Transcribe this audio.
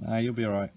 Nah, you'll be alright.